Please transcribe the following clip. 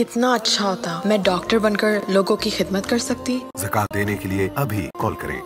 कितना अच्छा होता। मैं डॉक्टर बनकर लोगों की खिदमत कर सकती। जक़ात देने के लिए अभी कॉल करें।